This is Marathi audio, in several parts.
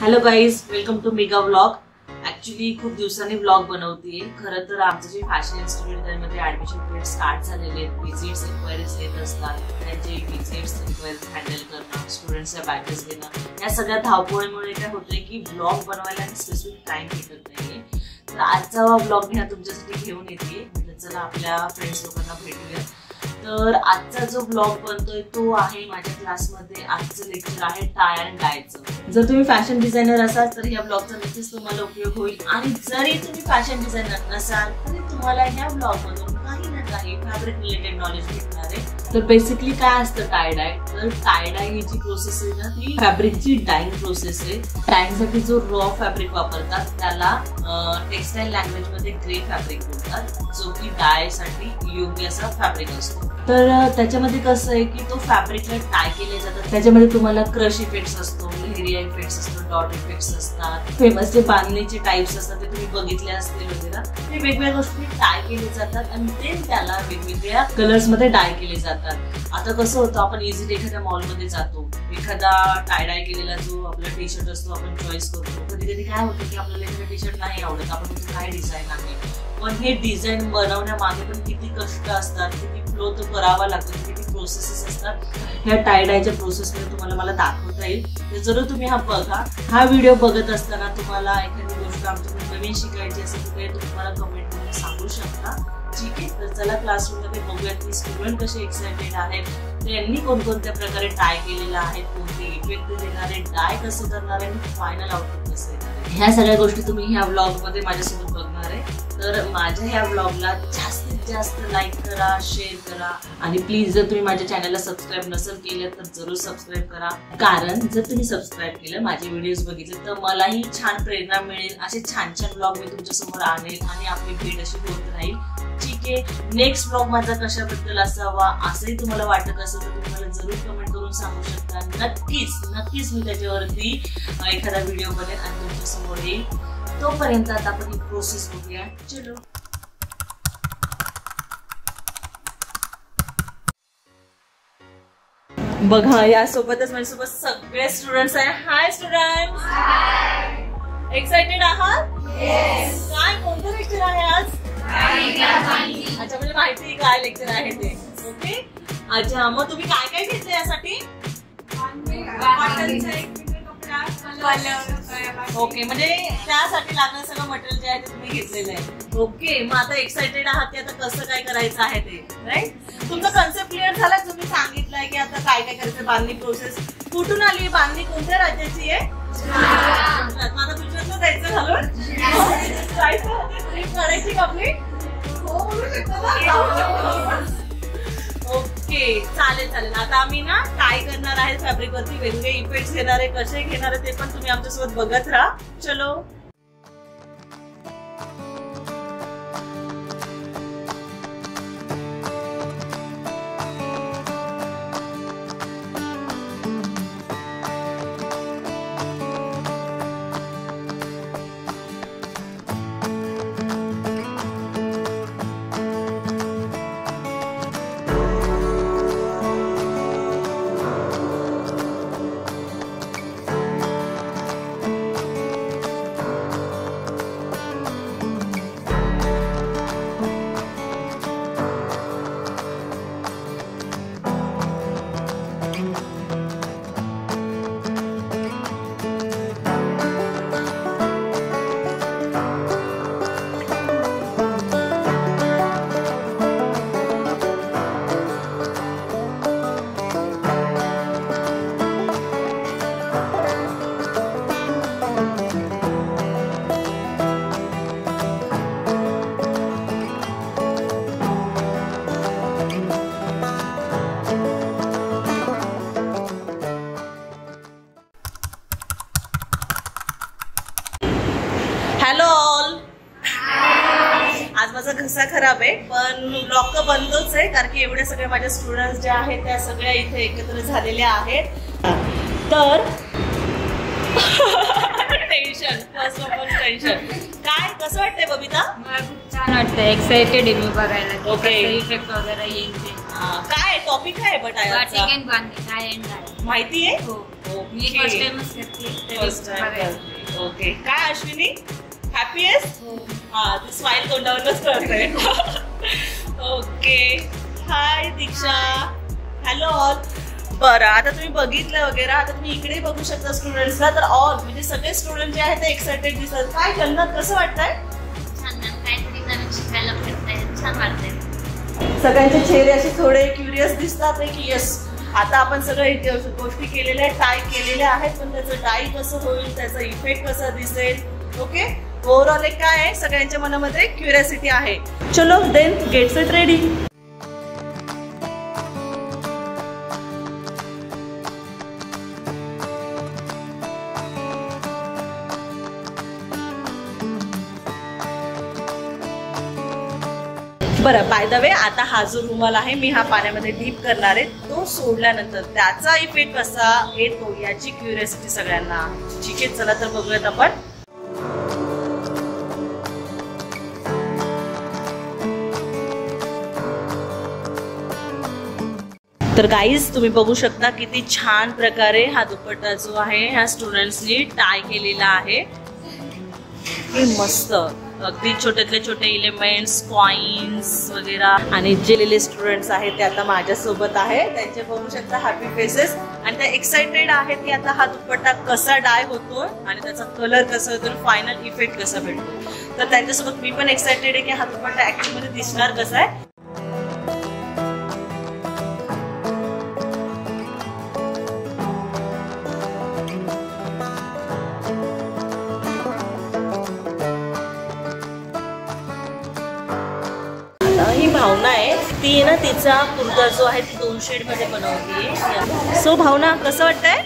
Hello guys welcome to mega vlog actually खूप दिवसांनी व्लॉग बनवते खरं तर आमचं जे फॅशन इन्स्टिट्यूट त्यामध्ये ऍडमिशन पिरियड स्टार्ट झालेले आहेत. विजिट्स इन्क्वायरीज येत असतात. त्यांचे विजिट्स इन्क्वायरीज हँडल करणं स्टुडंट्सच्या बॅचेस घेणं या सगळ्या धावपळीमुळे काय होतंय की ब्लॉग बनवायला स्पेसिफिक टाइम भेटत नाहीये. तर आजचा ब्लॉग मी हा तुमच्यासाठी घेऊन येते. चला आपल्या फ्रेंड्स लोकांना भेटूया. तर आजचा जो ब्लॉग बनतोय तो आहे माझ्या क्लासमध्ये आजचं लेक्चर आहे टाय अँड डायचं जर तुम्ही फॅशन डिझायनर असाल तर या ब्लॉगचा नक्कीच तुम्हाला उपयोग होईल. आणि जरी तुम्ही फॅशन डिझायनर नसाल तरी तुम्हाला ह्या ब्लॉगमधून काही ना काही फॅब्रिक रिलेटेड नॉलेज भेटणार आहे. तर बेसिकली काय असतं टायडाय तर टायडाय ही जी प्रोसेस आहे ना ती फॅब्रिकची डाईंग प्रोसेस आहे. डाईंगसाठी जो रॉ फॅब्रिक वापरतात त्याला टेक्सटाईल लँग्वेजमध्ये ग्रे फॅब्रिक बोलतात जो की डायसाठी योग्य असा फॅब्रिक असतो. तर त्याच्यामध्ये कसं आहे की तो फॅब्रिकला टाय केले जातात. त्याच्यामध्ये तुम्हाला क्रश इफेक्ट्स असतो लेहरिया इफेक्ट्स असतो डॉट इफेक्ट्स असतात. फेमस जे बांधणीचे टाईप्स असतात ते तुम्ही बघितले असतील वगैरे. ते वेगवेगळ्या गोष्टी टाय केले जातात आणि ते त्याला वेगवेगळ्या कलर्समध्ये डाय केले जातात. आता कसं होतं आपण इझिली एखाद्या मॉलमध्ये जातो. एखादा टायडाय केलेला जो आपला टी शर्ट असतो आपण चॉईस करतो. कधी कधी काय होतं की आपल्याला एखादा टी शर्ट नाही आवडत आपण म्हणतो काय डिझाईन आहे? पण हे डिझाईन बनवण्यामागे पण किती कष्ट असतात किती फ्लो तो करावा लागतो किती प्रोसेसेस असतात. ह्या टायडायच्या प्रोसेसमध्ये तुम्हाला मला दाखवता येईल. तर जरूर तुम्ही हा बघा. हा व्हिडिओ बघत असताना तुम्हाला एखादी गोष्ट आमच्याकडून नवीन शिकायची असेल तर तुम्हाला कमेंट करून सांगू शकता. ठीक तर चला क्लासरूममध्ये बघूया की स्टुडंट कसे एक्सायटेड आहेत. त्यांनी कोणकोणत्या प्रकारे टाय केलेला आहे कोणते इफेक्ट देणार आहे कसं करणार आहे आणि फायनल आउटपुट कसं येणार आहे. ह्या सगळ्या गोष्टी तुम्ही ह्या ब्लॉगमध्ये माझ्यासोबत बघणार आहे. तर माझ्या ह्या ब्लॉगला जास्तीत जास्त लाईक करा शेअर करा. आणि प्लीज जर तुम्ही माझ्या चॅनलला सबस्क्राईब नसेल केलं तर जरूर सबस्क्राईब करा. कारण जर तुम्ही सबस्क्राईब केलं माझे व्हिडिओज बघितले तर मलाही छान प्रेरणा मिळेल. असे छान छान ब्लॉग मी तुमच्यासमोर आणेल आणि आपली भेट अशी होत राहील. ठीक आहे? नेक्स्ट ब्लॉग माझा कशाबद्दल असावा असंही तुम्हाला वाटत असेल तर तुम्ही मला जरूर कमेंट करून सांगू शकता. नक्कीच नक्कीच मी त्याच्यावरती एखादा व्हिडिओ बनेल आणि तुमच्यासमोर येईल. तोपर्यंत आता आपण ही प्रोसेस बघूया. चलो. बघा यासोबतच माझ्यासोबत सगळे स्टुडंट्स आहे हाय स्टुडंट एक्साइटेड आहात? काय कोणतं लेक्चर आहे आज? अच्छा म्हणजे माहिती काय लेक्चर आहे ते. ओके अच्छा मग तुम्ही काय काय घेतलं यासाठी ओके म्हणजे त्यासाठी लागणारं सगळं मटेरियल जे आहे ते तुम्ही घेतलेलं आहे. ओके मग आता एक्साइटेड आहात की आता कसं काय करायचं आहे ते राईट तुमचा कन्सेप्ट क्लिअर झाला तुम्ही सांगितलंय की आता काय काय करायचं बांधणी प्रोसेस कुठून आली बांधणी? कोणत्या राज्याची आहे? माझा गुजरातला जायचं घालून? जायचं करायची कंप्लीट ओके चालेल चालेल. आता आम्ही ना काय करणार आहे फॅब्रिक वरती वेगवेगळे इफेक्ट घेणार आहे कसे घेणार आहे ते पण तुम्ही आमच्यासोबत बघत राहा. चलो. घसा खराब आहे पण तर बंदच आहे कारण की एवढ्या सगळ्या माझ्या स्टुडंट्स ज्या आहेत त्या सगळ्या इथे एकत्र झालेल्या आहेत. तर tension first of all tension काय कसं वाटतंय बबिता? खूप छान वाटतं एक्साइटेड आहे मी बघायला. की Okay. कसं इफेक्ट वगैरे येईल ते. काय टॉपिक काय बांधणी काय माहिती आहे? हो. मी. फर्स्ट टाइमच करते ओके काय अश्विनी? हॅपी आहेस? हो. ती स्माइल तोंडावरच करते okay. Hi Diksha. Hello all बरं आता तुम्ही बघितलं वगैरे आता तुम्ही इकडे बघू शकता स्टुडंट्सला तर ऑल म्हणजे सगळे स्टुडंट जे आहेत ते एक्साइटेड दिसतात. काय जन्नत कसं वाटतंय? सगळ्यांचे चेहरे असे थोडे क्युरियस दिसतात की येस आता आपण सगळे गोष्टी केलेल्या आहेत टाय केलेल्या आहेत पण त्याचं टाय कसं होईल त्याचा इफेक्ट कसा दिसेल ओके ओव्हरऑल एक काय आहे? सगळ्यांच्या मनामध्ये क्युरियासिटी आहे. चलो देन गेट्स इट रेडी बरं बाय द वे आता हा जो रुमाल आहे मी हा पाण्यामध्ये डीप करणार आहे. तो सोडल्यानंतर त्याचा इफेक्ट कसा येतो याची क्युरियोसिटी सगळ्यांना. ठीक आहे चला तर बघूयात आपण. तर गाईज तुम्ही बघू शकता किती छान प्रकारे हा दुपट्टा जो आहे ह्या स्टुडंट्सनी टाय केलेला आहे. मस्त. अगदी छोट्यातले छोटे इलेमेंट्स कॉइन्स वगैरे. आणि जे स्टुडंट्स आहेत ते आता माझ्यासोबत आहे त्यांचे बघू शकता हॅपी फेसेस आणि त्या एक्साइटेड आहेत की आता हा दुपट्टा कसा डाय होतो आणि त्याचा कलर कसा होतो फायनल इफेक्ट कसा भेटतो तर त्यांच्यासोबत मी पण एक्साइटेड आहे की हा दुपट्टा ऍक्च्युअली मध्ये दिसणार कसा आहे. ती ना तिचा कुर्ता जो आहे ती दोन शेडमध्ये बनवली सो भावना कसं वाटतंय?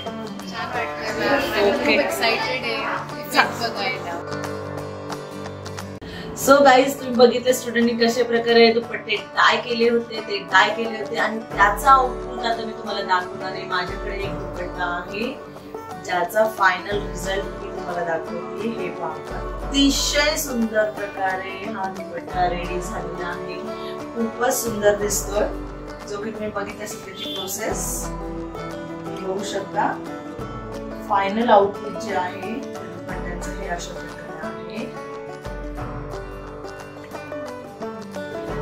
सो गाईज तुम्ही बघितले स्टुडंटनी कशा प्रकारे दुपट्टे टाय केले होते ते टाय केले होते आणि त्याचा आउटपुट आता मी तुम्हाला दाखवणार आहे. माझ्याकडे एक दुपट्टा आहे. ज्याचा फायनल रिझल्ट मी तुम्हाला दाखवते. हे पहा. अतिशय सुंदर प्रकारे हा दुपट्टा रेडी झालेला आहे. खूपच सुंदर दिसतोय. जो की तुम्ही बघितल्या सगळ्याची त्याची प्रोसेस बघू शकता. फायनल आउटपुट जे आहे त्यांचं हे अशा प्रकारे आहे.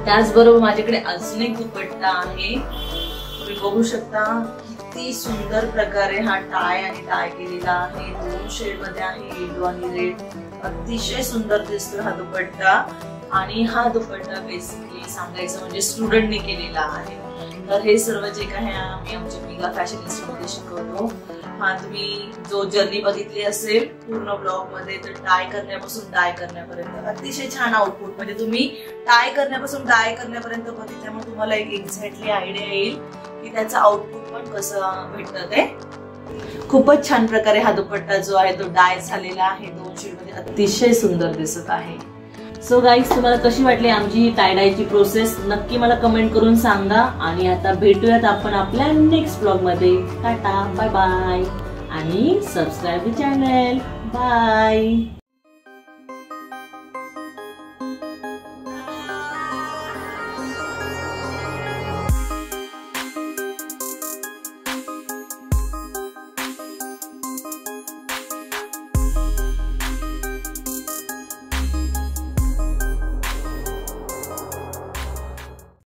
त्याचबरोबर माझ्याकडे अजून एक दुपट्टा आहे. तुम्ही बघू शकता किती सुंदर प्रकारे हा टाय आणि टाय केलेला आहे. दोन शेडमध्ये आहे येलो आणि रेड अतिशय सुंदर दिसतो हा दुपट्टा. आणि हा दुपट्टा बेसिकली सांगायचं म्हणजे स्टुडंटने केलेला आहे. तर हे सर्व जे काही आम्ही आमच्या मेगा फॅशनमध्ये शिकवतो हा तुम्ही जो जर्नी बघितली असेल पूर्ण ब्लॉगमध्ये तर टाय करण्यापासून डाय करण्यापर्यंत. अतिशय छान आउटपुट म्हणजे तुम्ही टाय करण्यापासून डाय करण्यापर्यंत बघितल्यामुळे तुम्हाला एक एक्झॅक्टली आयडिया येईल की त्याचं आउटपुट पण कसं भेटतं ते. खूपच छान प्रकारे हा दुपट्टा जो आहे तो डाय झालेला आहे. दोन शेडमध्ये अतिशय सुंदर दिसत आहे. सो गाईज तुम्हाला कशी वाटली आमची ही टायडायची प्रोसेस नक्की मला कमेंट करून सांगा. आणि आता भेटूयात आपण आपल्या नेक्स्ट ब्लॉगमध्ये टाटा बाय बाय आणि सबस्क्राईब चॅनल बाय